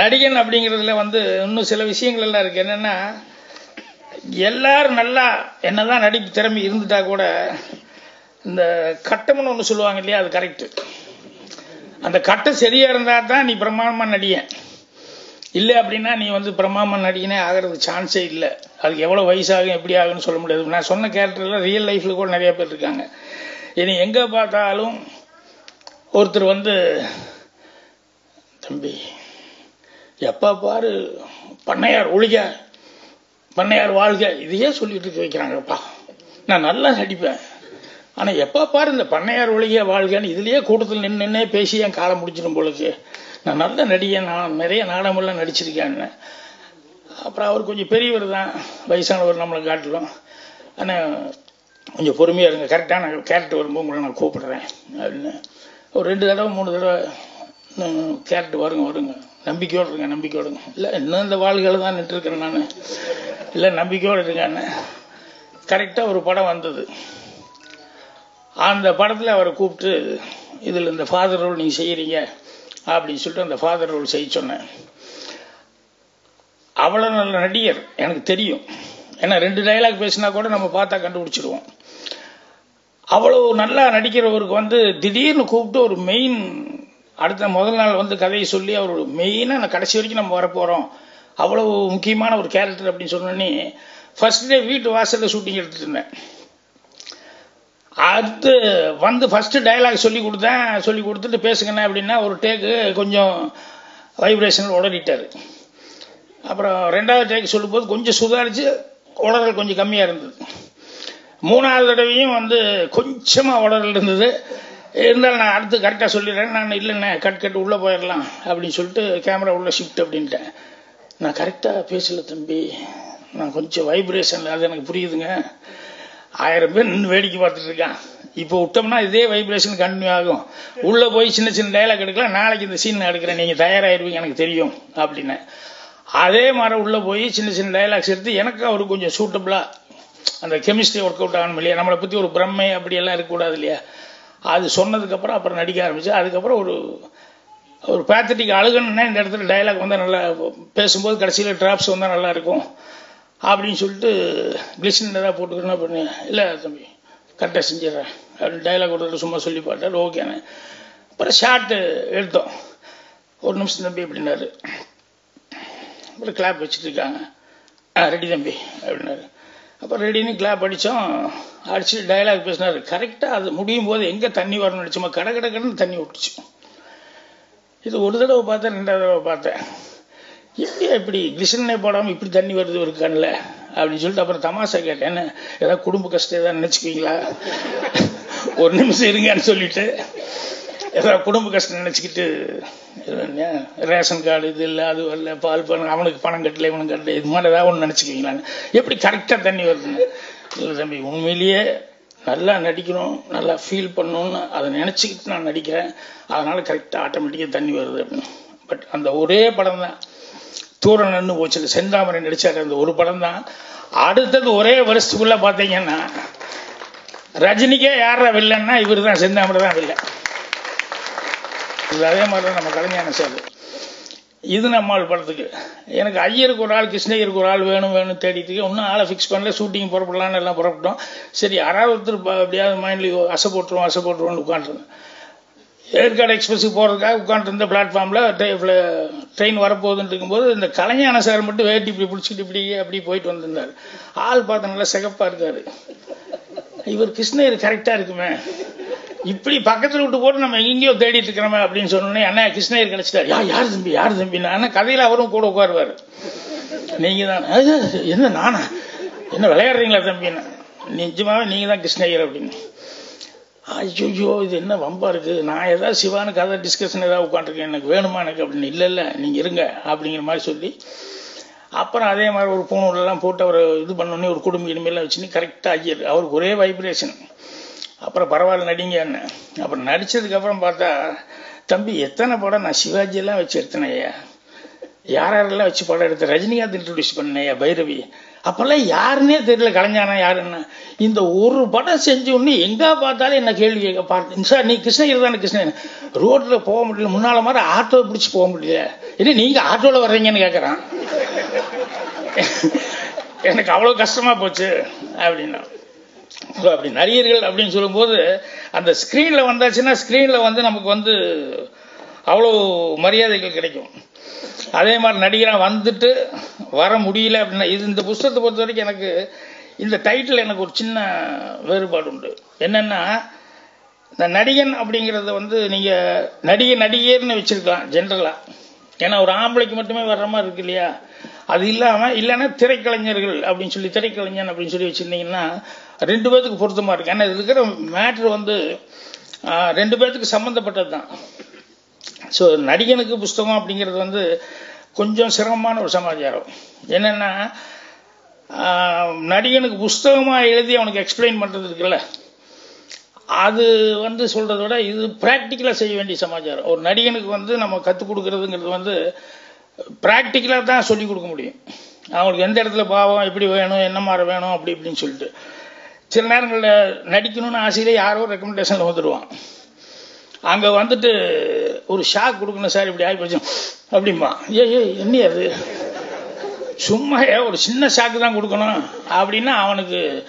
நடிகன் அப்படிங்கிறதுல வந்து இன்னும் சில விஷயங்கள் எல்லாம் இருக்கு. என்னன்னா எல்லாரும் நல்லா என்னதான் நடிப்பு திறமை இருந்துட்டா கூட இந்த கட்டம்னு ஒன்று சொல்லுவாங்க இல்லையா அது கரெக்டு அந்த கட்டம் சரியா இருந்தா தான் நீ பிரமாதமா நடிகன் இல்லை அப்படின்னா நீ வந்து பிரமாமன் நடிகனே ஆகிறதுக்கு சான்ஸே இல்லை. அதுக்கு எவ்வளோ வயசாகும் எப்படி ஆகும்னு சொல்ல முடியாது. நான் சொன்ன கேரக்டர்லாம் ரியல் லைஃப்பில் கூட நிறைய பேர் இருக்காங்க. இனி எங்கே பார்த்தாலும் ஒருத்தர் வந்து தம்பி எப்போ பாரு பண்ணையார் ஒழிக பண்ணையார் வாழ்க இதையே சொல்லிட்டு வைக்கிறாங்கப்பா. நான் நல்லா நடிப்பேன். ஆனால் எப்போ பாரு இந்த பண்ணையார் ஒழிக வாழ்கன்னு இதுலேயே கூட்டத்தில் நின்று நின்னே பேசி என் காலம் முடிச்சிடும் பொழுது. நான் நல்ல நடிகன் நான் நிறைய நாடகமெல்லாம் நடிச்சிருக்கேன்னு அப்புறம் அவர் கொஞ்சம் பெரியவர் தான் வயசானவர் நம்மளை காட்டிலும். ஆனால் கொஞ்சம் பொறுமையாக இருங்க. கரெக்டாக நான் கேரக்டர் வரும்போது உங்களை நான் கூப்பிடுறேன் அப்படின்னு. ஒரு ரெண்டு தடவை மூணு தடவை கேரக்டர் வருங்க வருங்க. நம்பிக்கையோடு இருங்க நம்பிக்கையோடுங்க இல்லை இன்னும் இந்த வாழ்களை தான் நின்றுருக்கிறேன் நான். இல்லை நம்பிக்கையோடு இருக்கான்னு கரெக்டாக ஒரு படம் வந்தது. அந்த படத்தில் அவரை கூப்பிட்டு இதில் இந்த ஃபாதர் ரோல் நீங்கள் செய்கிறீங்க அப்படின்னு சொல்லிட்டு அந்த ஃபாதர் ரோல் செய்ய சொன்னேன். அவ்வளோ நல்ல நடிகர் எனக்கு தெரியும். ஏன்னா ரெண்டு டைலாக் பேசினா கூட நம்ம பார்த்தா கண்டுபிடிச்சிடுவோம் அவ்வளோ நல்லா நடிக்கிறவருக்கு வந்து திடீர்னு கூப்பிட்டு ஒரு மெயின் அடுத்த முதல் நாள் வந்து கதையை சொல்லி அவர் மெயினாக நான் கடைசி வரைக்கும் நம்ம வரப்போகிறோம் அவ்வளோ முக்கியமான ஒரு கேரக்டர் அப்படின்னு சொன்னோன்னே ஃபர்ஸ்ட் டே வீட்டு வாசலில் ஷூட்டிங் எடுத்துட்டு இருந்தேன். அடுத்து வந்து ஃபஸ்ட்டு டைலாக் சொல்லி கொடுத்தேன். சொல்லி கொடுத்துட்டு பேசுங்கண்ணே அப்படின்னா ஒரு டேக்கு கொஞ்சம் வைப்ரேஷனில் உடறிட்டார் அப்புறம் ரெண்டாவது டேக் சொல்லும்போது கொஞ்சம் சுதாரித்து உடறல் கொஞ்சம் கம்மியாக இருந்தது. மூணாவது தடவையும் வந்து கொஞ்சமாக உடறல் இருந்தது. இருந்தாலும் நான் அடுத்து கரெக்டாக சொல்லிடுறேன். நான் இல்லைண்ணே கட் கட் உள்ளே போயிடலாம் அப்படின்னு சொல்லிட்டு கேமரா உள்ளே ஷிஃப்ட் அப்படின்ட்டேன். நான் கரெக்டாக பேசல தம்பி. நான் கொஞ்சம் வைப்ரேஷன் அது எனக்கு புரியுதுங்க. ஆயிரம் பேர் நின்று வேடிக்கை பார்த்துட்டு இருக்கான். இப்போ விட்டோம்னா இதே வைப்ரேஷன் கண்டினியூ ஆகும். உள்ளே போய் சின்ன சின்ன டைலாக் எடுக்கலாம். நாளைக்கு இந்த சீன் எடுக்கிறேன். நீங்கள் தயாராகிருவீங்க எனக்கு தெரியும் அப்படின்னு. அதே மாதிரி உள்ளே போய் சின்ன சின்ன டைலாக்ஸ் எடுத்து எனக்கு அவர் கொஞ்சம் சூட்டபிளாக அந்த கெமிஸ்ட்ரி ஒர்க் அவுட் ஆகணும் இல்லையா? நம்மளை பற்றி ஒரு பிரம்மை அப்படியெல்லாம் இருக்கக்கூடாது இல்லையா? அது சொன்னதுக்கப்புறம் அப்புறம் நடிக்க ஆரம்பிச்சு அதுக்கப்புறம் ஒரு ஒரு பேத்தட்டிக் அழுகணுன்னா இந்த இடத்துல டைலாக் வந்து நல்லா பேசும்போது கடைசியில் ட்ராப்ஸ் வந்தால் நல்லா இருக்கும் அப்படின்னு சொல்லிட்டு கிளிஷன் எதாவது போட்டுக்கணும் பண்ணி இல்லை தம்பி கரெக்டாக செஞ்சிடறேன். அப்படின்னு டைலாக் கொடுத்துட்டு சும்மா சொல்லி பார்த்தாரு. ஓகேண்ணே அப்புறம் ஷார்ட்டு எடுத்தோம். ஒரு நிமிஷம் தம்பி அப்படின்னாரு. அப்புறம் கிளாப் வச்சுட்டு இருக்காங்க. ஆ ரெடி தம்பி. அப்படின்னாரு. அப்புறம் ரெடின்னு கிளாப் அடித்தோம் அடிச்சு டைலாக் பேசினார். கரெக்டாக அது முடியும் போது எங்கே தண்ணி வரணும்னு நினச்சோமா கடை கடை கடன் தண்ணி விட்டுச்சு. இது ஒரு தடவை பார்த்தேன் ரெண்டாவது தடவை பார்த்தேன். எப்படியா இப்படி கிளிசனே போடாமல் இப்படி தண்ணி வருது ஒரு கண்ணில்? அப்படின்னு சொல்லிட்டு அப்புறம் தமாஷா கேட்டேன். என்ன ஏதாவது குடும்ப கஷ்டம் ஏதாவது நினச்சிக்குவீங்களா? ஒரு நிமிஷம் இருங்கன்னு சொல்லிட்டு. ஏதாவது குடும்ப கஷ்டம் நினச்சிக்கிட்டு ரேஷன் கார்டு இது இல்லை அது வரல பால் பணம் அவனுக்கு பணம் கட்டல இவனுக்கு கட்டல இது மாதிரி ஏதாவது ஒன்று நினச்சிக்குவீங்களான்னு எப்படி கரெக்டாக தண்ணி வருதுன்னு? இல்லை தம்பி உண்மையிலேயே நல்லா நடிக்கணும் நல்லா ஃபீல் பண்ணணும்னு அதை நினச்சிக்கிட்டு நான் நடிக்கிறேன். அதனால் கரெக்டாக ஆட்டோமேட்டிக்காக தண்ணி வருது அப்படின்னு. பட் அந்த ஒரே படம் தான். தூரம் நின்று போச்சு. செந்தாமரை நடிச்சார் அந்த ஒரு படம் தான். அடுத்தது ஒரே வருஷத்துக்குள்ளே பார்த்தீங்கன்னா ரஜினிக்கே யாரா வில்லன்னா இவர் தான் செந்தாமரை தான் வில்லை இது அதே மாதிரி தான் நம்ம கலைஞான சார் இது நம்மால் படத்துக்கு எனக்கு ஐயருக்கு ஒரு ஆள் கிருஷ்ணகிரிக்கு ஒரு ஆள் வேணும் வேணும் தேடிட்டு இன்னும் ஆளை ஃபிக்ஸ் பண்ணல ஷூட்டிங் புறப்படலான்னு எல்லாம் புறப்பட்டோம். சரி யாராவது ஒருத்தர் அப்படியாவது மைண்டில் அசை போட்டுருவோம் அசை போட்டுருவோம்னு உட்காந்துருந்தேன் ஏற்காடு எக்ஸ்பிரஸுக்கு போகிறதுக்காக உட்காந்துருந்த பிளாட்ஃபார்மில் ட்ரெயின் வரப்போகுதுன்னு இருக்கும்போது இந்த கலைஞான சார் மட்டும் வேட்டி இப்படி பிடிச்சிட்டு இப்படி அப்படி போயிட்டு வந்திருந்தார். ஆள் பார்த்த நல்லா சிகப்பாக இருக்கார். இவர் கிருஷ்ணகிரி கரெக்டாக இருக்குமே. இப்படி பக்கத்தில் விட்டு போட்டு நம்ம எங்கேயோ தேடிட்டு இருக்கிறோமே அப்படின்னு சொன்னோன்னே அண்ணா கிருஷ்ணகிரி கிடைச்சிட்டார் யா யார் தம்பி யார் தம்பி? நான் கதையில் அவரும் கூட உட்காருவார். நீங்கள் தான் என்ன நானா? என்ன விளையாடுறீங்களா தம்பின்னு நிஜமாவே நீங்கள் தான் கிருஷ்ணகிரி அப்படின்னு. ஐயோ இது என்ன வம்பா இருக்கு? நான் ஏதாவது சிவானு கதை டிஸ்கஷன் ஏதாவது உட்காந்துருக்கேன் எனக்கு வேணுமா எனக்கு அப்படின்னு. இல்லை இல்லை நீங்கள் இருங்க அப்படிங்கிற மாதிரி சொல்லி அப்புறம் அதே மாதிரி ஒரு பூணூலெல்லாம் போட்டு அவர் இது பண்ணோன்னே ஒரு குடும்ப இனிமேலாம் வச்சுன்னு கரெக்டாக ஐயர் அவருக்கு ஒரே வைப்ரேஷன் அப்புறம் பரவாயில்ல நடிங்க என்ன? அப்புறம் நடித்ததுக்கப்புறம் பார்த்தா தம்பி எத்தனை படம் நான் சிவாஜியெல்லாம் வச்சு எடுத்தேனையா யார் யாரெல்லாம் வச்சு படம் எடுத்த ரஜினிகாந்த் இன்ட்ரடியூஸ் பண்ணேயா பைரவி. அப்போல்லாம் யாருன்னே தெரியல கலைஞானா யாருன்னு. இந்த ஒரு படம் செஞ்ச உடனே எங்கே பார்த்தாலும் என்ன கேள்வி கேட்க பார்த்து சார் நீ கிருஷ்ணகிரி தானே கிருஷ்ணகிரி? ரோட்டில் போக முடியல முன்னால் மாதிரி ஆட்டோ பிடிச்சி போக முடியல. என்ன நீங்கள் ஆட்டோவில் வர்றீங்கன்னு கேட்குறான் எனக்கு அவ்வளோ கஷ்டமாக போச்சு அப்படின்னா. ஸோ அப்படி நடிகர்கள் அப்படின்னு சொல்லும்போது அந்த ஸ்க்ரீனில் வந்தாச்சுன்னா ஸ்க்ரீனில் வந்து நமக்கு வந்து அவ்வளோ மரியாதைகள் கிடைக்கும். அதே மாதிரி நடிகராக வந்துட்டு வர முடியல அப்படின்னா இது இந்த புஸ்தகத்தை பொறுத்த வரைக்கும் எனக்கு இந்த டைட்டில் எனக்கு ஒரு சின்ன வேறுபாடு உண்டு. என்னென்னா இந்த நடிகன் அப்படிங்கிறத வந்து நீங்க நடிகை நடிகர்னு வச்சிருக்கலாம் ஜென்ரலா ஏன்னா ஒரு ஆம்பளைக்கு மட்டுமே வர்ற மாதிரி இருக்கு இல்லையா? அது இல்லாம இல்லைன்னா திரைக்கலைஞர்கள் அப்படின்னு சொல்லி திரைக்கலைஞன் அப்படின்னு சொல்லி வச்சிருந்தீங்கன்னா ரெண்டு பேர்த்துக்கு பொருத்தமா இருக்கு. ஏன்னா இதுல இருக்கிற மேட்ரு வந்து ரெண்டு பேர்த்துக்கு சம்மந்தப்பட்டது தான் ஸோ நடிகனுக்கு புஸ்தகம் அப்படிங்கிறது வந்து கொஞ்சம் சிரமமான ஒரு சமாச்சாரம். என்னன்னா நடிகனுக்கு புஸ்தகமாக எழுதி அவனுக்கு எக்ஸ்பிளைன் பண்ணுறது இருக்குல்ல? அது வந்து சொல்கிறத விட இது ப்ராக்டிக்கலாக செய்ய வேண்டிய சமாச்சாரம். ஒரு நடிகனுக்கு வந்து நம்ம கற்றுக் கொடுக்குறதுங்கிறது வந்து ப்ராக்டிக்கலாக தான் சொல்லி கொடுக்க முடியும். அவங்களுக்கு எந்த இடத்துல பாவம் எப்படி வேணும் என்ன மாதிரி வேணும் அப்படி இப்படின்னு சொல்லிட்டு. சில நேரங்களில் நடிக்கணும்னு ஆசையிலே யாரோ ரெக்கமெண்டேஷனில் வந்துடுவான் அங்கே வந்துட்டு ஒரு ஷாக் கொடுக்கணும் சார் இப்படி ஆகி போச்சு. அப்படிம்பா. ஏ ஏ என்ன அது சும்மா ஏன் ஒரு சின்ன ஷாக்கு தான் கொடுக்கணும். அப்படின்னா அவனுக்கு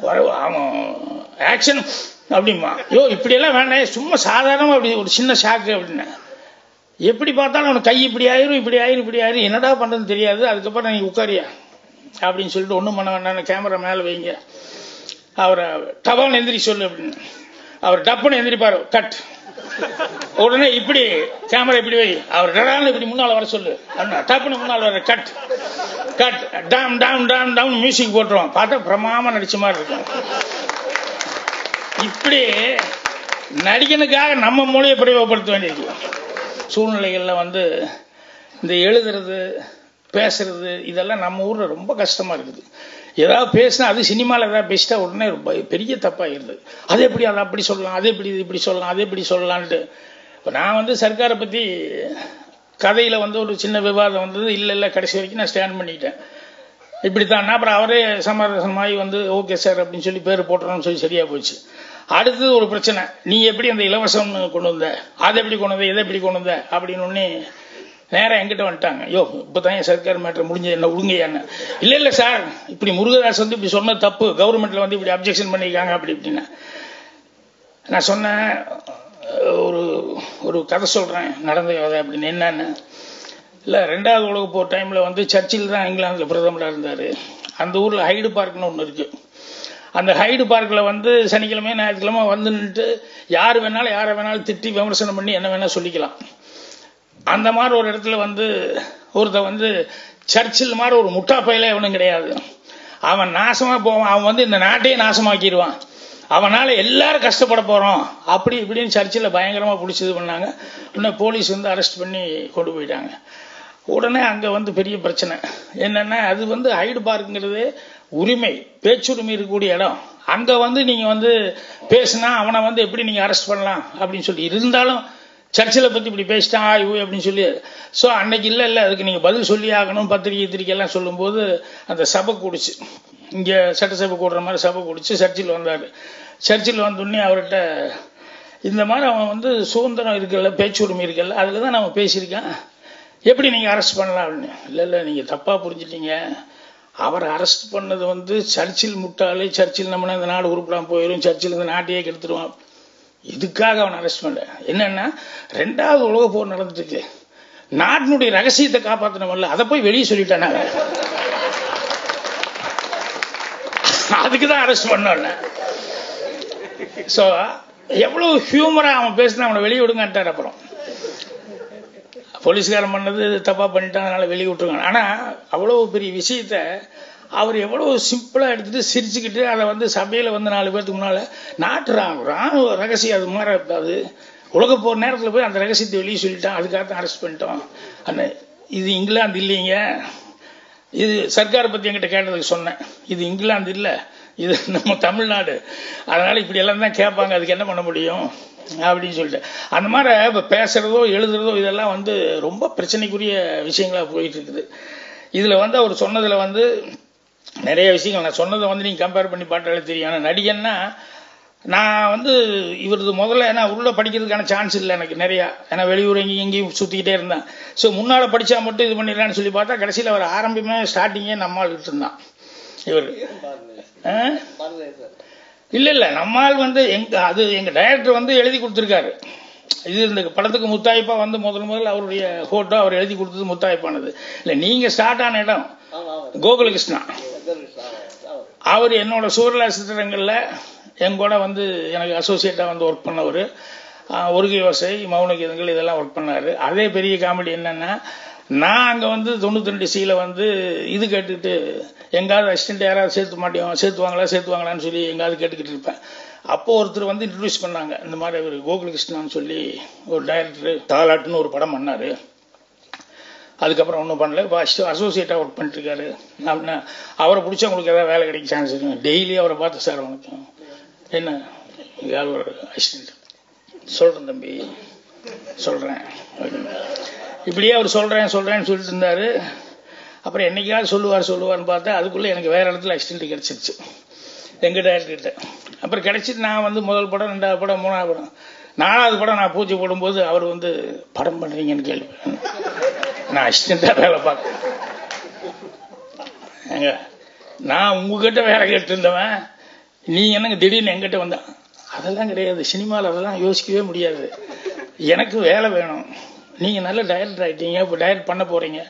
வர- அவன் ஆக்ஷன் அப்படிம்பா. யோ இப்படியெல்லாம் வேண்டாம் சும்மா சாதாரணமாக அப்படி ஒரு சின்ன ஷாக்கு அப்படின்னா எப்படி பார்த்தாலும் அவனுக்கு கை இப்படி ஆயிரும் இப்படி ஆயிரும் இப்படி ஆயிரும். என்னடா பண்றதுன்னு தெரியாது. அதுக்கப்புறம் நீ உட்காரியா? அப்படின்னு சொல்லிட்டு ஒன்றும் பண்ண வேண்டாம். கேமரா மேலே வைங்க. அவரை டபால் எந்திரி சொல்லு அப்படின்னு. அவர் டப்புன்னு எந்திரிப்பாரு. கட் உடனே இப்படி கேமரா இப்படி வை. அவர் டடான்னு இப்படி முன்னால வர சொல்லு. டப்புன்னு முன்னால் வர கட் கட் டாம் டாம் டாம் டாம் மியூசிக் போட்டுருவோம் பார்த்தா பிரமாம நடிச்ச மாதிரி இருக்கும். இப்படி நடிகனுக்காக நம்ம மொழியை பிரயோகப்படுத்த வேண்டியிருக்கோம் சூழ்நிலைகளில் வந்து இந்த எழுதுறது பேசுறது இதெல்லாம் நம்ம ஊரில் ரொம்ப கஷ்டமாக இருக்குது. ஏதாவது பேசினா அது சினிமாவில் ஏதாவது பேசிட்டா உடனே ரொம்ப பெரிய தப்பாகிடுது அது எப்படி அதை அப்படி சொல்லலாம் அது எப்படி இது இப்படி சொல்லலாம் அது எப்படி சொல்லலான்ட்டு. இப்போ நான் வந்து சர்க்காரை பற்றி கதையில் வந்து ஒரு சின்ன விவாதம் வந்தது. இல்லை இல்லை கடைசி வரைக்கும் நான் ஸ்டாண்ட் பண்ணிட்டேன். இப்படி தான் அப்புறம் அவரே சமரசமாகி வந்து ஓகே சார் அப்படின்னு சொல்லி பேர் போட்டுறோம்னு சொல்லி சரியாக போச்சு. அடுத்தது ஒரு பிரச்சனை. நீ எப்படி அந்த இலவசம் கொண்டு வந்த? அதை எப்படி கொண்டு வந்த? இதை எப்படி கொண்டு வந்த? அப்படின்னு ஒன்னே நேராக எங்கிட்ட வந்துட்டாங்க. யோ இப்பதான் என் சர்க்கார் மேட்டர் முடிஞ்சது. என்ன உடுங்கையான்னு இல்ல இல்ல சார் இப்படி முருகதாஸ் வந்து இப்படி சொன்னது தப்பு. கவர்மெண்ட்ல வந்து இப்படி அப்ஜெக்ஷன் பண்ணிருக்காங்க அப்படி இப்படின்னு. நான் சொன்னேன் ஒரு ஒரு கதை சொல்றேன் நடந்த கதை அப்படின்னு. என்னன்னு? இல்ல ரெண்டாவது உலக போர் டைம்ல வந்து சர்ச்சில் தான் இங்கிலாந்துல பிரதமரா இருந்தாரு. அந்த ஊர்ல ஹைடு பார்க்னு ஒண்ணு இருக்கு. அந்த ஹைடு பார்க்கில் வந்து சனிக்கிழமை ஞாயிற்றுக்கிழமை வந்து நின்னுட்டு யார் வேணாலும் யாரை வேணாலும் திட்டி விமர்சனம் பண்ணி என்ன வேணால் சொல்லிக்கலாம். அந்த மாதிரி ஒரு இடத்துல வந்து ஒருத்த வந்து சர்ச்சில் மாதிரி ஒரு முட்டா பையில எவனும் கிடையாது. அவன் நாசமாக போவான். அவன் வந்து இந்த நாட்டையே நாசமாக்கிடுவான். அவனால் எல்லாரும் கஷ்டப்பட போகிறோம் அப்படி இப்படின்னு சர்ச்சில் பயங்கரமாக பிடிச்சது பண்ணாங்க. உடனே போலீஸ் வந்து அரெஸ்ட் பண்ணி கொண்டு போயிட்டாங்க. உடனே அங்கே வந்து பெரிய பிரச்சனை. என்னென்னா அது வந்து ஹைடு பார்க்குங்கிறது உரிமை பேச்சுரிமை இருக்கக்கூடிய இடம். அங்க வந்து நீங்க வந்து பேசினா அவனை வந்து எப்படி நீங்க அரெஸ்ட் பண்ணலாம் அப்படின்னு சொல்லி இருந்தாலும் சர்ச்சில் பத்தி இப்படி பேசிட்டான் ஆய்வு அப்படின்னு சொல்லி ஸோ அன்னைக்கு இல்லை இல்லை அதுக்கு நீங்க பதில் சொல்லி ஆகணும் பத்திரிகை கித்திரிக்கை எல்லாம் சொல்லும்போது அந்த சபை கூடிச்சு. இங்க சட்டசபை கூடுற மாதிரி சபை கூடிச்சு சர்ச்சில் வந்தார். சர்ச்சில் வந்தோடனே அவர்கிட்ட இந்த மாதிரி அவன் வந்து சுதந்திரம் இருக்கல பேச்சுரிமை இருக்கல அதில் தான் நம்ம பேசியிருக்கேன். எப்படி நீங்கள் அரெஸ்ட் பண்ணலாம்? அப்படின்னு. இல்லை இல்லை நீங்கள் தப்பாக புரிஞ்சிட்டீங்க. அவரை அரெஸ்ட் பண்ணது வந்து சர்ச்சில் முட்டாளு சர்ச்சில் நம்ம இந்த நாடு உருப்படாம போயிடும் சர்ச்சில் இந்த நாட்டையே கெடுத்துருவான். இதுக்காக அவன் அரெஸ்ட் பண்ணல? என்னன்னா ரெண்டாவது உலக போர் நடந்துட்டு நாட்டினுடைய ரகசியத்தை காப்பாற்றணும்ல அதை போய் வெளியே சொல்லிட்டானாங்க அதுக்கு தான் அரெஸ்ட் பண்ணல ஸோ எவ்வளவு ஹியூமரா அவன் பேசினா அவனை வெளியே விடுங்கன்ட்டார் அப்புறம். போலீஸ்காரன் பண்ணது தப்பாக பண்ணிட்டான் அதனால் வெளியே விட்டுருங்க ஆனால் அவ்வளோ பெரிய விஷயத்த அவர் எவ்வளோ சிம்பிளாக எடுத்துகிட்டு சிரிச்சுக்கிட்டு அதை வந்து சபையில் வந்து நாலு பேர்த்துக்கு முன்னால் நாட்டு ராணுவ ராணுவ ரகசியம் அது மாதிரி அது உலக போகிற நேரத்தில் போய் அந்த ரகசியத்தை வெளியே சொல்லிட்டான். அதுக்காக தான் அரெஸ்ட் பண்ணிட்டோம். அந்த இது இங்கிலாந்து இல்லைங்க. இது சர்க்காரை பற்றி என்கிட்ட கேட்டதுக்கு சொன்னேன். இது இங்கிலாந்து இல்லை. இது நம்ம தமிழ்நாடு. அதனால் இப்படி எல்லாம் தான் கேட்பாங்க. அதுக்கு என்ன பண்ண முடியும்? அப்படின்னு சொல்லிட்டு. அந்த மாதிரி இப்போ பேசுகிறதோ எழுதுறதோ இதெல்லாம் வந்து ரொம்ப பிரச்சனைக்குரிய விஷயங்களாக போயிட்டு இருக்குது இதில் வந்து அவர் சொன்னதில் வந்து நிறைய விஷயங்கள். நான் சொன்னதை வந்து நீங்கள் கம்பேர் பண்ணி பாட்டாலே தெரியும். ஆனால் நடிகன்னா நான் வந்து இவரது முதல்ல ஏன்னா உள்ள படிக்கிறதுக்கான சான்ஸ் இல்லை எனக்கு நிறையா. ஏன்னா வெளியூர் எங்கேயும் எங்கேயும் சுற்றிக்கிட்டே இருந்தேன். ஸோ முன்னால் படித்தா மட்டும் இது பண்ணிடலான்னு சொல்லி பார்த்தா கடைசியில் அவர் ஆரம்பமே ஸ்டார்டிங்கே நம்மால் இருந்தான். இவர். ஆ? இல்லை இல்லை நம்மால் வந்து எங்க அது எங்கள் டைரக்டர் வந்து எழுதி கொடுத்துருக்காரு. இது இந்த படத்துக்கு முத்தாய்ப்பா வந்து முதல் முதல்ல அவருடைய ஃபோட்டோ அவர் எழுதி கொடுத்தது முத்தாய்ப்பானது. இல்லை நீங்கள் ஸ்டார்ட் ஆன இடம் கோகுலகிருஷ்ணா. அவர் என்னோட சூரலா சித்திரங்களில் எங்கூட வந்து எனக்கு அசோசியேட்டாக வந்து ஒர்க் பண்ணவர். ஒருகை யோசை மௌன கீதங்கள் இதெல்லாம் ஒர்க் பண்ணார். அதே பெரிய காமெடி என்னன்னா நான் அங்கே வந்து தொண்ணூத்தி ரெண்டு சியில் வந்து இது கேட்டுக்கிட்டு எங்காவது அசிஸ்டண்ட் யாராவது சேர்த்து மாட்டோம் சேர்த்துவாங்களா சேர்த்துவாங்களான்னு சொல்லி எங்காவது கேட்டுக்கிட்டு இருப்பேன். அப்போ ஒருத்தர் வந்து இன்ட்ரடியூஸ் பண்ணாங்க. இந்த மாதிரி ஒரு கோகுலகிருஷ்ணான்னு சொல்லி ஒரு டைரக்டர் தாலாட்டுன்னு ஒரு படம் பண்ணார். அதுக்கப்புறம் ஒன்றும் பண்ணல. இப்போ அசோசியேட்டாக ஒர்க் பண்ணிட்டுருக்காரு. அப்படின்னா அவரை பிடிச்சி உங்களுக்கு ஏதாவது வேலை கிடைக்க சான்ஸ் இருக்கு? டெய்லி அவரை பார்த்து சார் வணக்கம் என்ன? யார் ஒரு அசிஸ்டண்ட் சொல்கிறேன் தம்பி. சொல்கிறேன் இப்படியே அவர் சொல்கிறேன் சொல்கிறேன்னு சொல்லிட்டு இருந்தார். அப்புறம் என்னைக்காவது சொல்லுவார் சொல்லுவார்னு பார்த்தா அதுக்குள்ளே எனக்கு வேறு இடத்துல அசிஸ்டன்ட் கிடச்சிருச்சு. எங்கள் டேரக்டர்கிட்ட அப்புறம் கிடச்சிட்டு நான் வந்து முதல் படம் ரெண்டாவது படம் மூணாவது படம். நாலாவது படம் நான் பூஜை போடும்போது அவர் வந்து படம் பண்ணுறீங்கன்னு கேள்வி நான் அசிஸ்டண்ட்டாக வேலை பார்க்க ஏங்க நான் உங்ககிட்ட வேலை கேட்டு இருந்தவன் நீ என்னங்க திடீர்னு எங்கிட்ட வந்தான்? அதெல்லாம் கிடையாது. சினிமாவில் அதெல்லாம் யோசிக்கவே முடியாது. எனக்கு வேலை வேணும். நீங்கள் நல்ல டைரக்டர் ஆகிட்டீங்க இப்போ டைரக்ட் பண்ண போகிறீங்க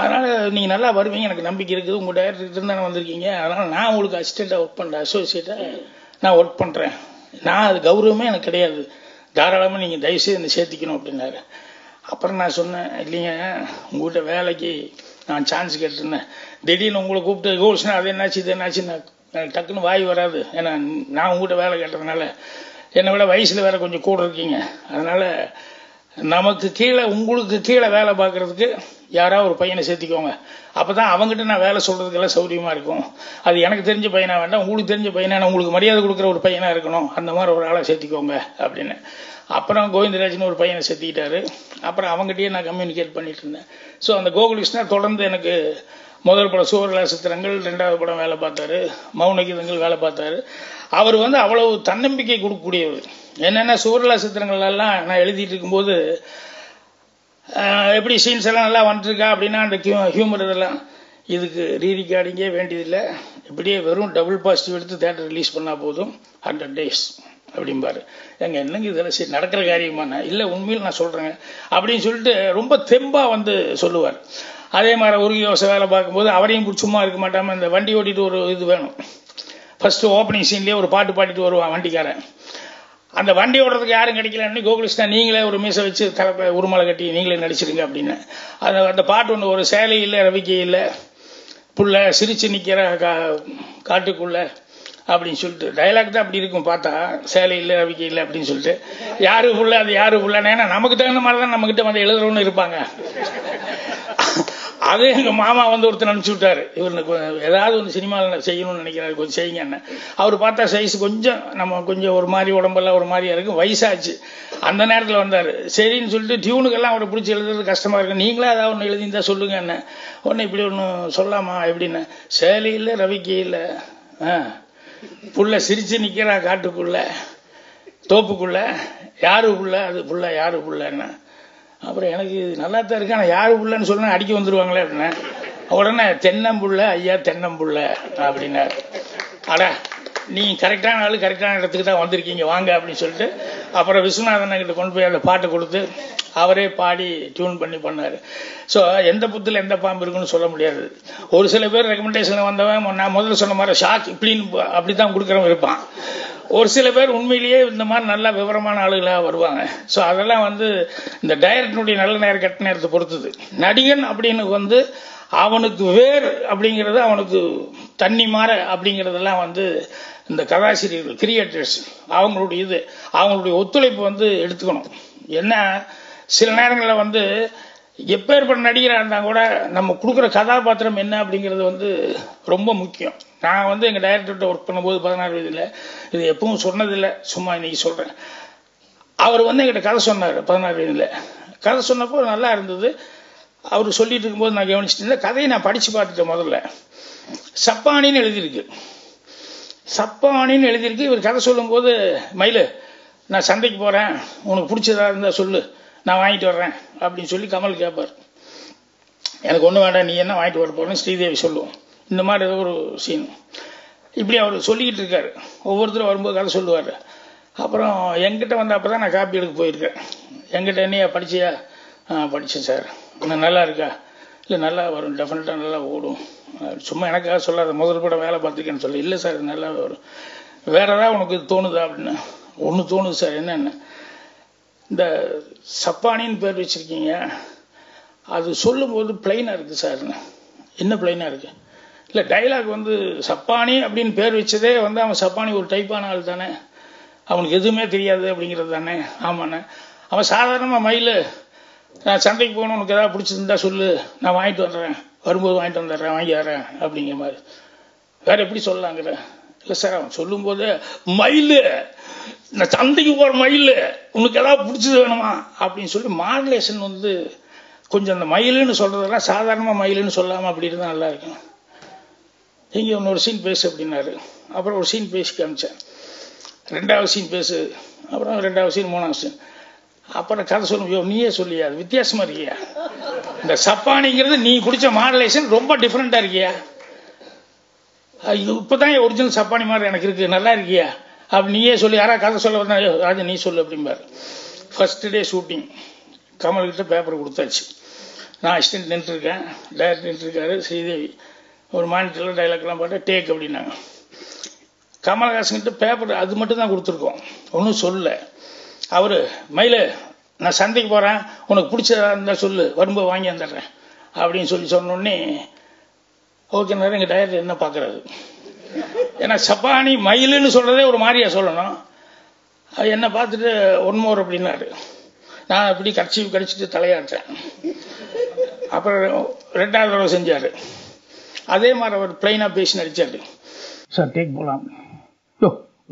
அதனால் நீங்கள் நல்லா வருவீங்க எனக்கு நம்பிக்கை இருக்குது. உங்கள் டைரக்டர் தானே வந்திருக்கீங்க. அதனால் நான் உங்களுக்கு அசிஸ்டண்ட்டாக ஒர்க் பண்ணுறேன் அசோசியேட்டாக நான் ஒர்க் பண்ணுறேன் நான் அது கௌரவமே எனக்கு கிடையாது. தாராளமாக நீங்கள் தயவுசெய்து என்னை சேர்த்திக்கணும் அப்படின்னாரு. அப்புறம் நான் சொன்னேன் இல்லைங்க உங்கள்கிட்ட வேலைக்கு நான் சான்ஸ் கேட்டிருந்தேன். திடீர்னு உங்களை கூப்பிட்டு கோல்ஸ்னா அது என்னாச்சு இது என்னாச்சு? நான் எனக்கு டக்குன்னு வாய் வராது. ஏன்னா நான் உங்கள்கிட்ட வேலை கேட்டதுனால. என்னை விட வயசில் வேறு கொஞ்சம் கூட இருக்கீங்க. அதனால் நமக்கு கீழே உங்களுக்கு கீழே வேலை பார்க்கறதுக்கு யாராவது ஒரு பையனை சேர்த்திக்கோங்க. அப்போ தான் அவங்ககிட்ட நான் வேலை சொல்கிறதுக்கெல்லாம் சௌரியமாக இருக்கும். அது எனக்கு தெரிஞ்ச பையனா வேண்டாம் உங்களுக்கு தெரிஞ்ச பையனா உங்களுக்கு மரியாதை கொடுக்குற ஒரு பையனாக இருக்கணும். அந்த மாதிரி ஒரு ஆளை சேர்த்திக்கோங்க அப்படின்னு. அப்புறம் கோவிந்தராஜன் ஒரு பையனை சேர்த்திக்கிட்டாரு. அப்புறம் அவங்ககிட்டயே நான் கம்யூனிகேட் பண்ணிட்டு இருந்தேன். ஸோ அந்த கோகுலிஷ்ணா தொடர்ந்து எனக்கு முதல் படம் சூரலா சித்திரங்கள் ரெண்டாவது படம் வேலை பார்த்தாரு. மௌன கீதங்கள் வேலை பார்த்தாரு. அவர் வந்து அவ்வளவு தன்னம்பிக்கை கொடுக்கக்கூடியவர். என்னென்ன சூரலா சித்திரங்கள்லலாம் நான் எழுதிட்டு இருக்கும்போது எப்படி சீன்ஸ் எல்லாம் நல்லா வந்துருக்கா அப்படின்னா அந்த ஹியூமர் இதெல்லாம் இதுக்கு ரீ வேண்டியதில்லை. இப்படியே வெறும் டபுள் பாசிட்டிவ் எடுத்து தேட்டர் ரிலீஸ் பண்ணால் போதும். ஹண்ட்ரட் டேஸ் அப்படிம்பாரு. எங்க என்னங்க இதெல்லாம் சரி நடக்கிற காரியமான இல்லை உண்மையில் நான் சொல்கிறேங்க அப்படின்னு சொல்லிட்டு ரொம்ப தெம்பாக வந்து சொல்லுவார். அதே மாதிரி ஒரு யோசை வேலை பார்க்கும்போது அவரையும் சும்மா இருக்க மாட்டாமல் இந்த வண்டி ஓட்டிட்டு ஒரு இது வேணும். ஃபஸ்ட்டு ஓப்பனிங் சீன்லேயே ஒரு பாட்டு பாடிட்டு வருவான் வண்டிக்காரன். அந்த வண்டி ஓடுறதுக்கு யாரும் கிடைக்கலன்னு கோகுலிஸ்டா நீங்களே ஒரு மீசை வச்சு தலை உருமலை கட்டி நீங்களே நடிச்சிருங்க அப்படின்னு. அந்த அந்த பாட்டு ஒன்று ஒரு சேலை இல்லை ரவிக்கை இல்லை புள்ள சிரிச்சு நிற்கிற கா காட்டுக்குள்ள அப்படின்னு சொல்லிட்டு டைலாக் தான் அப்படி இருக்கும் பார்த்தா சேலை இல்லை ரவிக்கை இல்லை அப்படின்னு சொல்லிட்டு. யாரு புள்ள அது யாரு புள்ளன்னு ஏன்னா நமக்கு தகுந்த மாதிரி தான் நம்மக்கிட்ட வந்து எழுதுறவனு இருப்பாங்க. அதே எங்க மாமா வந்து ஒருத்தர் அனுப்பிச்சு விட்டாரு. இவருக்கு ஏதாவது ஒன்று சினிமாவில் செய்யணும்னு நினைக்கிறாரு. கொஞ்சம் செய்யுங்க என்ன. அவர் பார்த்தா சைஸ் கொஞ்சம் நம்ம கொஞ்சம் ஒரு மாதிரி உடம்பெல்லாம் ஒரு மாதிரியா இருக்கும் வயசாச்சு. அந்த நேரத்தில் வந்தார். சரின்னு சொல்லிட்டு டியூனுக்கெல்லாம் அவரை பிடிச்சி எழுதுறது கஷ்டமா இருக்கு. நீங்களே ஏதாவது ஒன்று எழுதியிருந்தா சொல்லுங்க என்ன. ஒன்று இப்படி ஒன்று சொல்லாமா எப்படின்னு. சேலை இல்லை ரவிக்கு இல்லை. ஆ. புள்ள சிரிச்சு நிற்கிறா காட்டுக்குள்ள. தோப்புக்குள்ள. யாரு புள்ள? அது புள்ள யாரு அப்புறம் எனக்கு நல்லா தான் இருக்கு. ஆனால் யாரு உள்ளன்னு சொன்னா அடிக்க வந்துருவாங்களே அப்படின்னா உடனே தென்னம்புள்ள ஐயா தென்னம்புள்ள அப்படின்னாரு. அட நீ கரெக்டான ஆளு கரெக்டான இடத்துக்கு தான் வந்திருக்கீங்க வாங்க அப்படின்னு சொல்லிட்டு அப்புறம் விஸ்வநாதன் கிட்ட கொண்டு போய் அந்த பாட்டை கொடுத்து அவரே பாடி டியூன் பண்ணி பண்ணாரு. ஸோ எந்த புத்தில் எந்த பாம்பு இருக்குன்னு சொல்ல முடியாது. ஒரு சில பேர் ரெக்கமெண்டேஷன் வந்தவன் நான் முதல்ல சொன்ன மாதிரி ஷாக் இப்படின்னு அப்படி தான் கொடுக்குறவன் இருப்பான். ஒரு சில பேர் உண்மையிலேயே இந்த மாதிரி நல்ல விவரமான ஆளுகளாக வருவாங்க. ஸோ அதெல்லாம் வந்து இந்த டைரக்டனுடைய நல்ல நேரம் கெட்ட நேரத்தை பொறுத்தது. நடிகன் அப்படின்னு வந்து அவனுக்கு வேர் அப்படிங்கிறது அவனுக்கு தண்ணி மாற அப்படிங்கிறதெல்லாம் வந்து இந்த கதாசிரியர்கள் கிரியேட்டர்ஸ் அவங்களுடைய இது அவங்களுடைய ஒத்துழைப்பு வந்து எடுத்துக்கணும். என்ன சில நேரங்களில் வந்து எப்பேற்பட்ட நடிகராக இருந்தால் கூட நம்ம கொடுக்குற கதாபாத்திரம் என்ன அப்படிங்கிறது வந்து ரொம்ப முக்கியம். நான் வந்து எங்கள் டைரக்டர்கிட்ட ஒர்க் பண்ணும்போது பதினாறு வயதில் இது எப்பவும் சொன்னதில்லை. சும்மா இன்னைக்கு சொல்கிறேன் அவர் வந்து எங்கிட்ட கதை சொன்னார் பதினாறு வயதில் கதை சொன்னப்போ நல்லா இருந்தது. அவர் சொல்லிட்டு இருக்கும்போது நான் கவனிச்சுட்டு இருந்தேன். கதையை நான் படித்து பார்த்துட்டேன் முதல்ல. சப்பானின்னு எழுதியிருக்கு. சப்பானின்னு எழுதியிருக்கு. இவர் கதை சொல்லும்போது மயிலு நான் சந்தைக்கு போகிறேன் உனக்கு பிடிச்சதா இருந்தால் சொல்லு. நான் வாங்கிட்டு வர்றேன். அப்படின்னு சொல்லி கமல் கேட்பார் எனக்கு ஒன்றும் வேண்டாம். நீ என்ன வாங்கிட்டு வர போகிறேன்னு ஸ்ரீதேவி சொல்லுவோம். இந்த மாதிரி ஏதோ ஒரு சீன் இப்படி அவர் சொல்லிக்கிட்டு இருக்காரு. ஒவ்வொருத்தரும் வரும்போது கதை சொல்லுவார். அப்புறம் எங்கிட்ட வந்த அப்போ தான் நான் காப்பி எடுக்க போயிருக்கேன். எங்கிட்ட என்னையா படிச்சியா? படித்தேன் சார் இன்னும் நல்லா இருக்கா? இல்லை நல்லா வரும். டெஃபினட்டாக நல்லா ஓடும். சும்மா எனக்காக சொல்லாத. முதல் படம் வேலை பார்த்துருக்கேன்னு சொல்லி. இல்லை சார் நல்லா வரும். வேற ஏதாவது உனக்கு இது தோணுதா அப்படின்னு. ஒன்று தோணுது சார் என்னென்ன. இந்த சப்பானின்னு பேர் வச்சுருக்கீங்க. அது சொல்லும்போது பிளைனாக இருக்குது சார் என்ன பிளைனாக இருக்குது இல்லை டைலாக் வந்து சப்பானி அப்படின்னு பேர் வச்சதே வந்து அவன் சப்பானி ஒரு டைப்பான ஆள் தானே. அவனுக்கு எதுவுமே தெரியாது அப்படிங்கிறது தானே. ஆமாண்ணே. அவன் சாதாரணமாக மயில் நான் சந்தைக்கு போகணும் உனக்கு ஏதாவது பிடிச்சிருந்தா சொல்லு. நான் வாங்கிட்டு வந்துடுறேன். வரும்போது வாங்கிட்டு வந்துடுறேன் வாங்கி வரேன் அப்படிங்கிற மாதிரி. வேற எப்படி சொல்லலாங்கிற? இல்லை சார் அவன் சொல்லும்போது மயில் நான் சந்தைக்கு போகிற மயில் உனக்கு ஏதாவது பிடிச்சது வேணுமா? அப்படின்னு சொல்லி மாடுலேஷன் வந்து கொஞ்சம் அந்த மயிலுன்னு சொல்கிறதெல்லாம் சாதாரணமாக மயிலுன்னு சொல்லாமல் அப்படி இருந்தால் நல்லா இருக்கும். இங்கே ஒரு சீன் பேசு அப்படின்னாரு. அப்புறம் ஒரு சீன் பேசி காமிச்சேன். ரெண்டாவது சீன் பேசு. அப்புறம் ரெண்டாவது சீன் மூணாவது சீன் அப்புறம் கதை சொல்லும் நீயே சொல்லியா? அது வித்தியாசமாக இருக்கியா? இந்த சப்பானிங்கிறது நீ பிடிச்ச மாடலேஷன் ரொம்ப டிஃப்ரெண்ட்டாக இருக்கியா? இப்பதான் ஒரிஜினல் சப்பானி மாதிரி எனக்கு இருக்குது நல்லா இருக்கியா? அப்படி நீயே சொல்லி. யாராவது கதை சொல்ல வந்தா ராஜா நீ சொல்லு அப்படிம்பாரு. ஃபர்ஸ்ட் டே ஷூட்டிங் கமல்கிட்ட பேப்பர் கொடுத்தாச்சு. நான் அசிஸ்டன்ட் நின்றுருக்கேன். டைரக்டர் நின்றுருக்காரு. ஸ்ரீதேவி. ஒரு மானிட்டரில் டைலாக்லாம் போட்டு டேக் அப்படின்னாங்க. கமலஹாசன்கிட்ட பேப்பர் அது மட்டும் தான் கொடுத்துருக்கோம். ஒன்றும் சொல்லலை. அவர் மயிலு நான் சந்தைக்கு போகிறேன் உனக்கு பிடிச்சதாக இருந்தால் சொல்லு. வரும்போது வாங்கி வந்துடுறேன். அப்படின்னு சொல்லி சொன்னோடனே ஓகே நேரம் எங்கள் டயர் என்ன பார்க்குறாரு ஏன்னா சப்பானி மயிலுன்னு சொல்கிறதே ஒரு மாதிரியா சொல்லணும். அது என்ன பார்த்துட்டு ஒன் மோர் அப்படின்னாரு. நான் அப்படி கடிச்சி கடிச்சிட்டு தலையாட்டேன். அப்புறம் ரெண்டாவது தடவை செஞ்சார். அதே மாதிரி அவர் பிளைனாக பேசி நடிச்சார் சார் டேக் போகலாம் யோ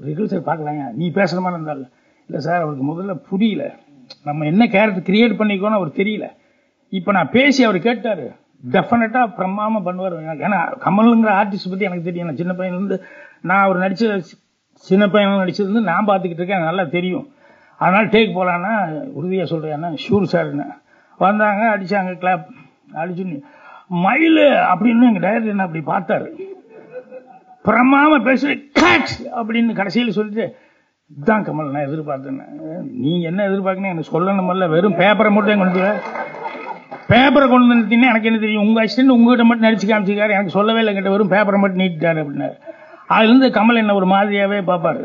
ரிகல்சர் பார்க்கலாங்க. நீ பேசுகிற மாதிரி இருந்தால் இல்லை. சார் அவருக்கு முதல்ல புரியல. நம்ம என்ன கேரக்டர் கிரியேட் பண்ணிக்கோன்னு அவர் தெரியல. இப்போ நான் பேசி அவர் கேட்டார். டெஃபினட்டாக பிரமாம பண்ணுவார். ஏன்னா கமலுங்கிற ஆர்டிஸ்ட் பற்றி எனக்கு தெரியும். நான் சின்ன பையன்லேருந்து நான் அவர் நடித்த சின்ன பையன் நடிச்சது நான் பார்த்துக்கிட்டு இருக்கேன். எனக்கு நல்லா தெரியும். அதனால் டேக் போகலான்னா உறுதியாக சொல்கிறேன்னா ஷூர் சார்னு வந்தாங்க அடித்தாங்க கிளாப் அடிச்சு மயில் அப்படின்னு எங்கள் டைரக்டர் என்ன அப்படி பார்த்தாரு. பிரமாம பேசு அப்படின்னு கடைசியில் சொல்லிட்டு இதுதான் கமல் நான் எதிர்பார்த்தேன் நீ என்ன எதிர்பார்க்கணும் எனக்கு சொல்லணுமல்ல வெறும் பேப்பரை மட்டும் கொண்டு பேப்பரை கொண்டு வந்துட்டீங்கன்னா எனக்கு என்ன தெரியும்? உங்க அசிஸ்டன்ட் உங்ககிட்ட மட்டும் நடிச்சு காமிச்சிருக்காரு. எனக்கு சொல்லவே இல்லை கிட்ட வெறும் பேப்பரை மட்டும் நீட்டாரு அப்படின்னாரு. அதுல இருந்து கமல் என்ன ஒரு மாதிரியாவே பார்ப்பாரு.